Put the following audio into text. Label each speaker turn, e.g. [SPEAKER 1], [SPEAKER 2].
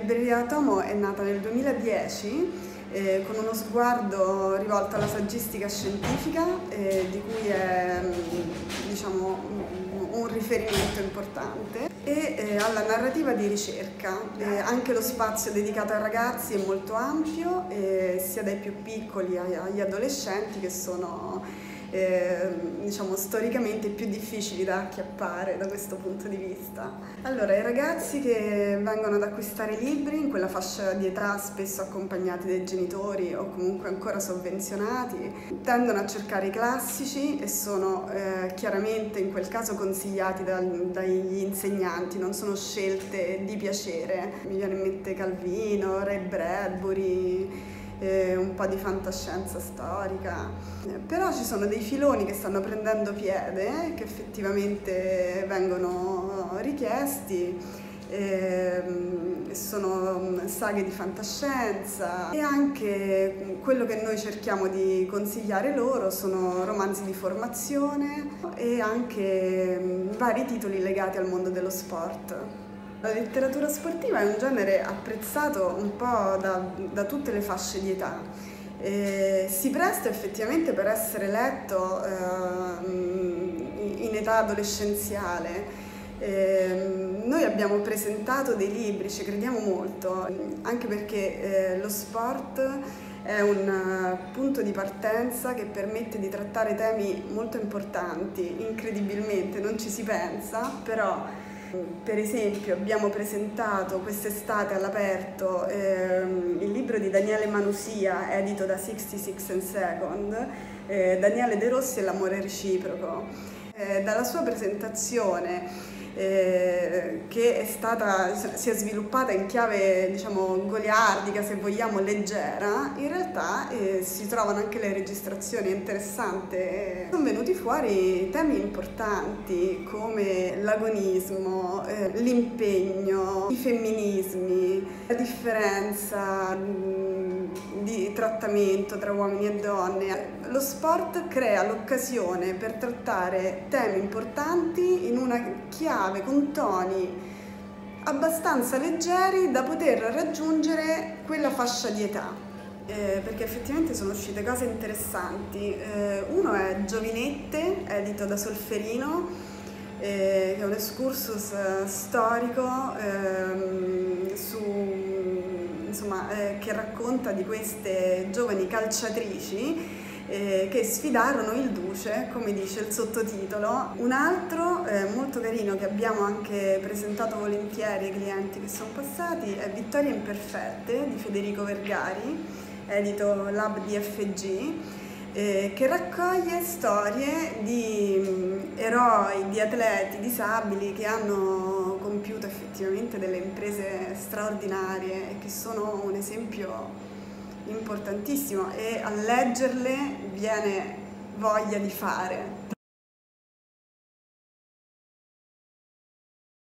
[SPEAKER 1] libreria Tomo è nata nel 2010 eh, con uno sguardo rivolto alla saggistica scientifica eh, di cui è mm, diciamo, un riferimento importante e eh, alla narrativa di ricerca. Eh, anche lo spazio dedicato ai ragazzi è molto ampio, eh, sia dai più piccoli agli adolescenti che sono eh, diciamo storicamente più difficili da acchiappare da questo punto di vista. Allora, i ragazzi che vengono ad acquistare libri in quella fascia di età spesso accompagnati dai genitori o comunque ancora sovvenzionati tendono a cercare i classici e sono eh, chiaramente in quel caso consigliati da, dagli insegnanti, non sono scelte di piacere. Mi viene in mente Calvino, Ray Bradbury eh, un po' di fantascienza storica, eh, però ci sono dei filoni che stanno prendendo piede, che effettivamente vengono richiesti. Eh, sono saghe di fantascienza e anche quello che noi cerchiamo di consigliare loro sono romanzi di formazione e anche mm, vari titoli legati al mondo dello sport. La letteratura sportiva è un genere apprezzato un po' da, da tutte le fasce di età. Eh, si presta effettivamente per essere letto eh, in età adolescenziale. Eh, noi abbiamo presentato dei libri, ci crediamo molto, anche perché eh, lo sport è un punto di partenza che permette di trattare temi molto importanti, incredibilmente non ci si pensa, però per esempio abbiamo presentato quest'estate all'aperto ehm, il libro di Daniele Manusia, edito da 66 and Second, eh, Daniele De Rossi e l'amore reciproco. Eh, dalla sua presentazione eh, che è stata, si è sviluppata in chiave diciamo goliardica, se vogliamo, leggera, in realtà eh, si trovano anche le registrazioni interessanti. Sono venuti fuori temi importanti come l'agonismo, eh, l'impegno, i femminismi, la differenza mh, di trattamento tra uomini e donne. Lo sport crea l'occasione per trattare temi importanti in una chiave con toni abbastanza leggeri da poter raggiungere quella fascia di età. Eh, perché effettivamente sono uscite cose interessanti. Eh, uno è Giovinette, edito da Solferino, eh, che è un excursus eh, storico ehm, su, insomma, eh, che racconta di queste giovani calciatrici eh, che sfidarono il Duce, come dice il sottotitolo. Un altro eh, molto carino che abbiamo anche presentato volentieri ai clienti che sono passati è Vittorie Imperfette di Federico Vergari, edito Lab DFG. Eh, che raccoglie storie di mh, eroi, di atleti disabili che hanno compiuto effettivamente delle imprese straordinarie e che sono un esempio importantissimo e a leggerle viene voglia di fare.